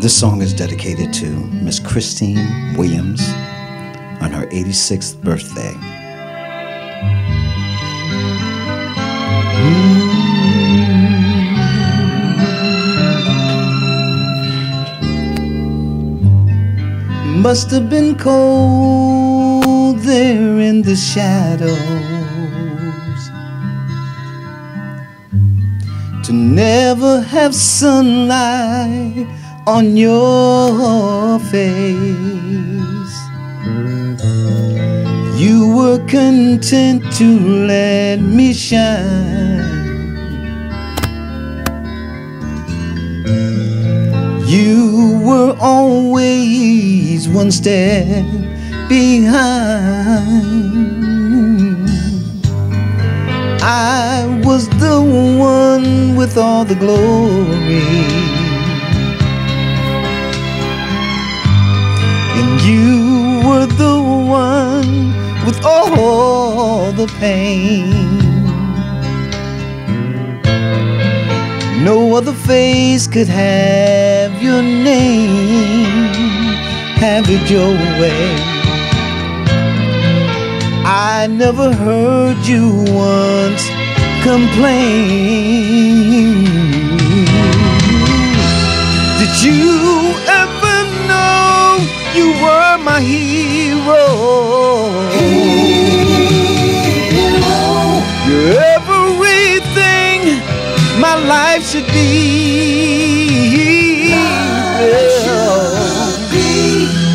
This song is dedicated to Miss Christine Williams on her 86th birthday. Mm. Must have been cold there in the shadows to never have sunlight on your face. You were content to let me shine. You were always one step behind. I was the one with all the glory. And you were the one with all the pain. No other face could have your name, have it your way. I never heard you once complain.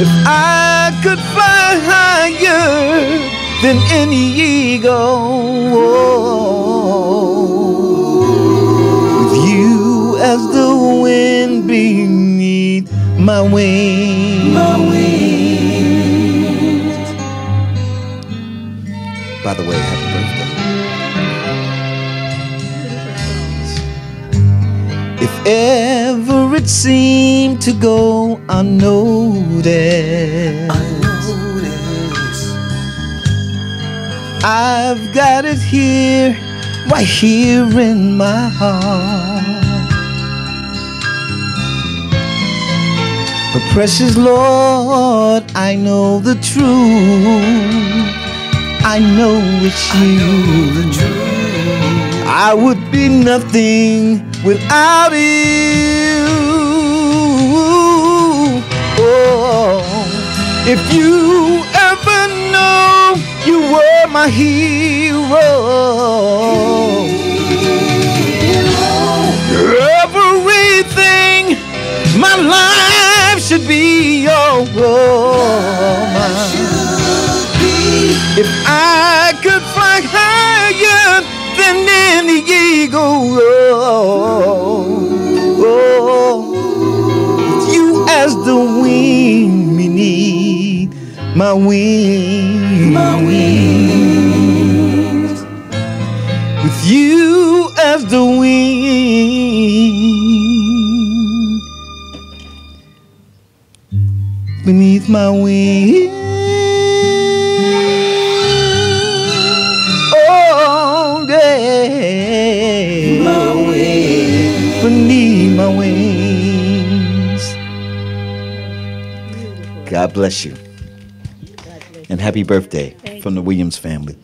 If I could fly higher than any eagle, with you as the wind beneath my wings. By the way, happy birthday. If ever it seemed to go unnoticed, I've got it here, right here in my heart. But precious Lord, I know the truth. I know it's you. I would be nothing without you. Oh, if you ever know you were my hero. Everything my life should be. Oh, my. If I eagle, oh, oh, with you as the wind beneath my wings, my wings, with you as the wind beneath my wings. God bless you. And happy birthday from the Williams family.